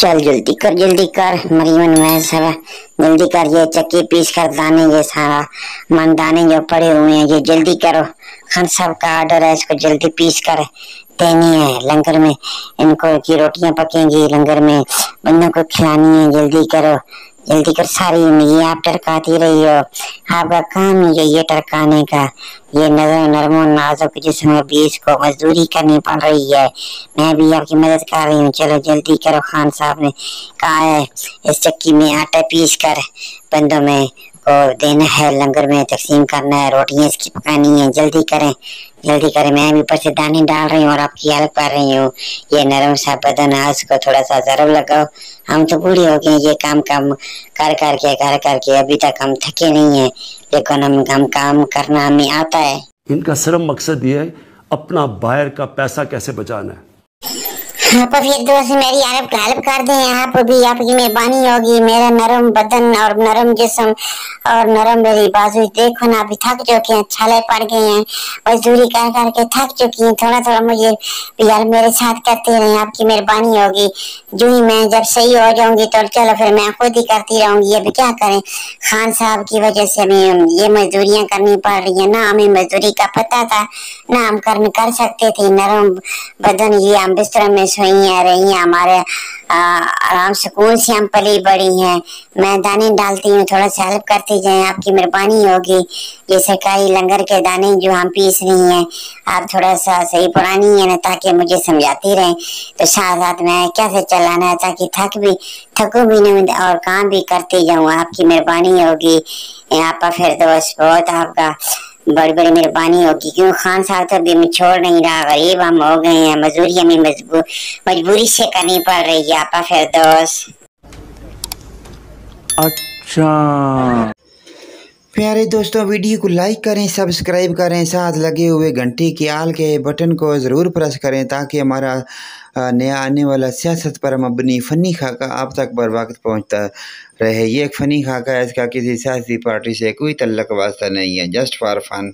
چل جلدی کر جلدی کر، مریمن میں جلدی کر، یہ چکی پیس کر دانے، یہ سارا من دانے جو پڑے ہوئے ہیں، یہ جلدی کرو۔ خان صاحب کا آرڈر ہے، اس کو جلدی پیس کر دینی ہے، لنگر میں ان کو کی روٹیاں پکیں گی، لنگر میں بندوں کو کھلانی ہے، جلدی کرو۔ جلدی کر ساری زندگی آپ ٹرکاتی رہی ہو، آپ کا کام ہی یہ ٹرکانے کا۔ یہ نظر نرم و نازک جسم و بیس کو مزدوری کرنی پڑ رہی ہے۔ میں بھی آپ کی مدد کر رہی ہوں۔ چلو جلدی کرو خان صاحب نے کہا ہے، اس چکی میں آٹا پیس کر بندوں میں اور دینا ہے، لنگر میں تقسیم کرنا ہے، روٹیاں اس کی پکانی ہیں، جلدی کریں۔ جلدی کریں، میں بھی اوپر سے دانے ڈال رہی ہوں اور آپ کی حالت پا رہی ہوں۔ یہ نرم سا بدن آس کو تھوڑا سا ضرور لگاؤ۔ ہم تو بوڑھے ہو گئے یہ کام کام کر کر کے، کر کر کے ابھی تک ہم تھکے نہیں ہیں۔ لیکن ہم ہم کام کرنا ہمیں آتا ہے۔ ان کا صرف مقصد یہ ہے، اپنا باہر کا پیسہ کیسے بچانا ہے؟ یہاں پر آپ سے میری عرب کا حلب کر دیں۔ یہاں پر بھی آپ کی مہربانی ہوگی۔ میرا نرم بدن اور نرم جسم اور نرم میری بازو دیکھو نا، ابھی تھک چکے ہیں، چھلے پڑ گئے ہیں۔ مزدوری کر کر کے تھک چکی ہیں۔ تھوڑا تھوڑا مجھے بھی یار میرے ساتھ کرتے رہیں۔ آپ کی مہربانی ہوگی۔ جو ہی میں جب صحیح ہو جاؤں گی تو چلو پھر میں خود ہی کرتی رہوں گی۔ ابھی کیا کریں؟ خان صاحب کی وجہ سے ہمیں یہ مزدوریاں کرنی پڑ رہی ہیں۔ نہ ہمیں مزدوری کا پتہ تھا، نہ ہم کرنے کر سکتے تھے۔ نرم بدن یہ ہم بستر میں سوئے ہوئی ہیں رہی ہیں، ہمارے آرام سکون سے ہم پلی بڑی ہیں۔ میں دانے ڈالتی ہوں تھوڑا سا ہیلپ کرتی جائیں، آپ کی مہربانی ہوگی۔ یہ سرکاری لنگر کے دانے جو ہم پیس رہی ہیں، آپ تھوڑا سا صحیح پرانی ہیں تاکہ مجھے سمجھاتی رہیں۔ تو ساتھ میں کیسے چلانا ہے؟ تاکہ تھک بھی، تھکو بھی نہیں اور کام بھی کرتی جاؤں، آپ کی مہربانی ہوگی۔ آپ پر پھر دوست بہت آپ کا بڑے بڑے مہربانی ہوگی۔ کیوں؟ خان صاحب تو ابھی ہمیں چھوڑ نہیں رہا، غریب ہم ہو گئے ہیں، مزدوری ہمیں مجبوری سے کرنی پڑ رہی ہے، آپا فردوس۔ اچھا۔ پیارے دوستوں ویڈیو کو لائک کریں، سبسکرائب کریں، ساتھ لگے ہوئے گھنٹی کی آل کے بٹن کو ضرور پریس کریں تاکہ ہمارا نیا آنے والا سیاست پر مبنی فنی خاکہ آپ تک بر وقت پہنچتا رہے۔ یہ ایک فنی خاکہ ہے، اس کا کسی سیاسی پارٹی سے کوئی تعلق واسطہ نہیں ہے۔ Just for fun